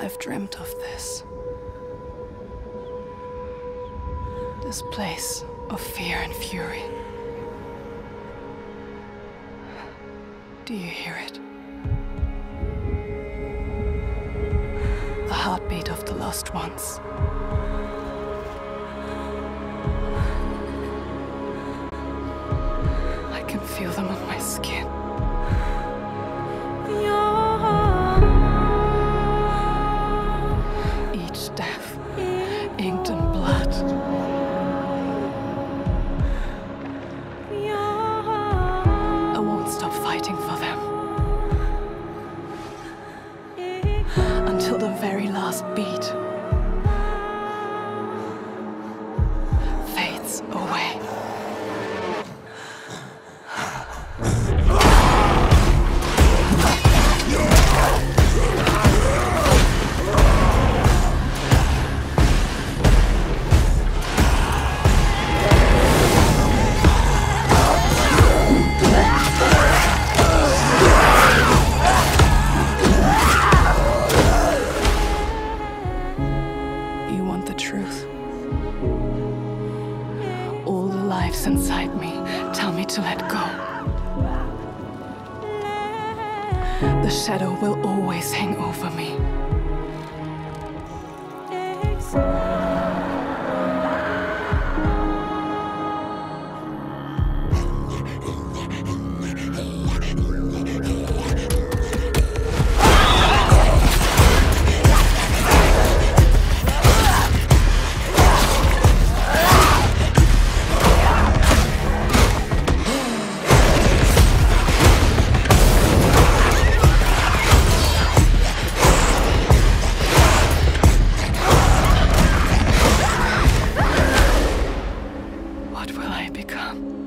I've dreamt of this. This place of fear and fury. Do you hear it? The heartbeat of the lost ones. I can feel them on my skin. Until the very last beat Inside me tell me to let go. The shadow will always hang over me. What will I become?